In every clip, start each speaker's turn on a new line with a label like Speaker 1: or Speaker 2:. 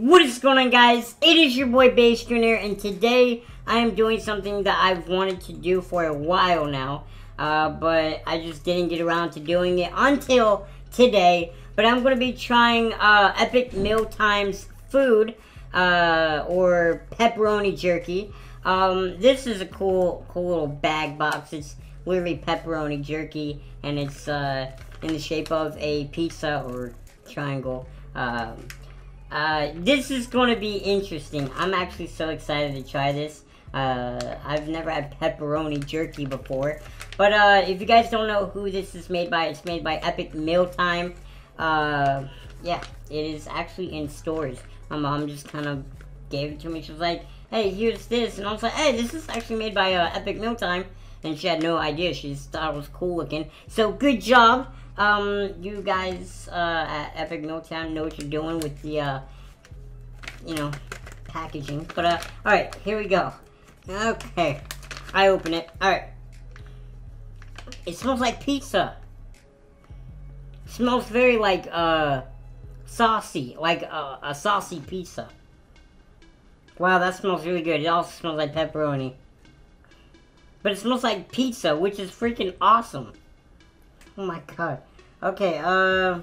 Speaker 1: What is going on guys? It is your boy Bastrin and today I am doing something that I've wanted to do for a while now. Uh, but I just didn't get around to doing it until today. But I'm going to be trying uh, Epic Meal Times food uh, or pepperoni jerky. Um, this is a cool, cool little bag box. It's literally pepperoni jerky and it's uh, in the shape of a pizza or triangle. Um, uh, this is going to be interesting. I'm actually so excited to try this. Uh, I've never had pepperoni jerky before. But uh, if you guys don't know who this is made by, it's made by Epic Mealtime. Uh, yeah, it is actually in stores. My mom just kind of gave it to me. She was like, hey, here's this. And I was like, hey, this is actually made by uh, Epic Mealtime. And she had no idea. She just thought it was cool looking. So good job. Um, you guys uh, at Epic Mealtime know what you're doing with the, uh, you know, packaging. But, uh, alright, here we go. Okay. I open it. Alright. It smells like pizza. It smells very like, uh, saucy. Like uh, a saucy pizza. Wow, that smells really good. It also smells like pepperoni. But it smells like pizza, which is freaking awesome. Oh my god. Okay, uh...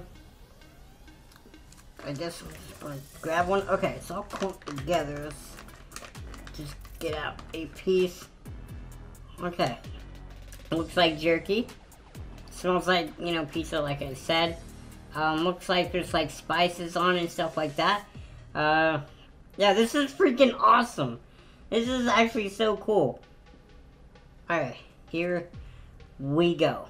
Speaker 1: I guess I'm just gonna grab one. Okay, it's all clumped together. Let's just get out a piece. Okay. Looks like jerky. Smells like, you know, pizza like I said. Um, looks like there's like spices on and stuff like that. Uh, yeah, this is freaking awesome. This is actually so cool. Alright, here we go.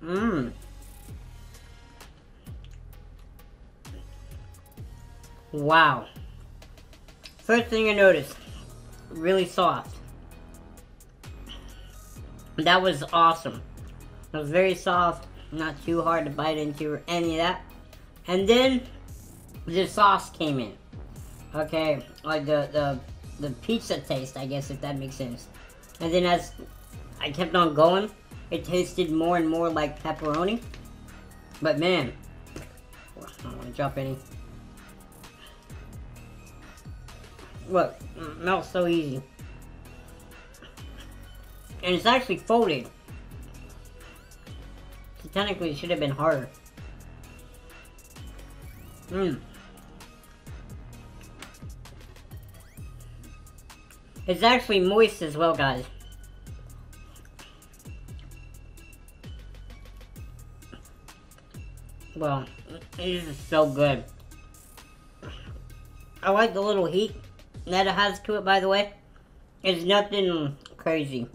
Speaker 1: Mmm. Wow. First thing I noticed, really soft. That was awesome. It was very soft, not too hard to bite into or any of that. And then the sauce came in. Okay, like the, the, the pizza taste, I guess, if that makes sense. And then as I kept on going, it tasted more and more like pepperoni. But man, I don't want to drop any. Look, melts so easy. And it's actually folded. Technically should have been harder. Mmm. It's actually moist as well, guys. Well, it is so good. I like the little heat that it has to it, by the way. It's nothing crazy.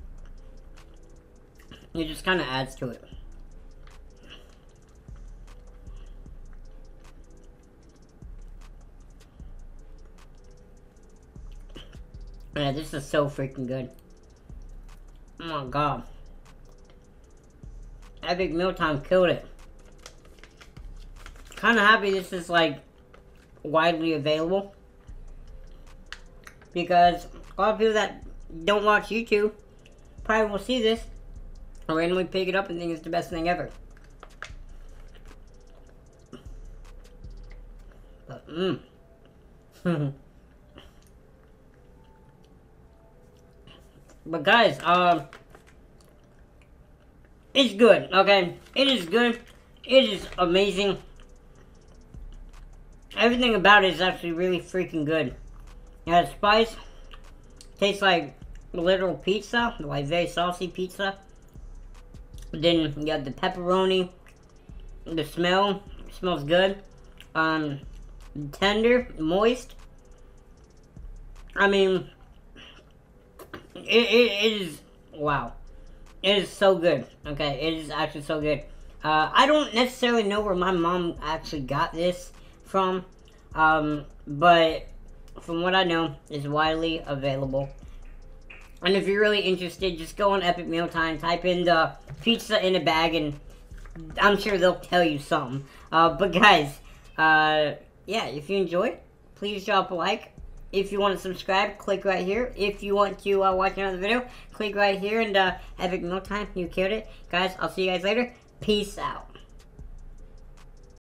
Speaker 1: It just kind of adds to it. Yeah, this is so freaking good. Oh my god. Epic Mealtime killed it. Kind of happy this is like widely available. Because a lot of people that don't watch YouTube probably will see this and randomly pick it up and think it's the best thing ever. But, mmm. but guys, um, it's good, okay? It is good. It is amazing. Everything about it is actually really freaking good. It has spice. Tastes like literal pizza, like very saucy pizza. Then you got the pepperoni. The smell smells good. Um, tender, moist. I mean, it, it is wow. It is so good. Okay, it is actually so good. Uh, I don't necessarily know where my mom actually got this from, um, but from what I know, is widely available. And if you're really interested, just go on Epic Mealtime, type in the pizza in a bag, and I'm sure they'll tell you something. Uh, but guys, uh, yeah, if you enjoyed, please drop a like. If you want to subscribe, click right here. If you want to uh, watch another video, click right here. And uh, Epic Meal Time, you killed it. Guys, I'll see you guys later. Peace out.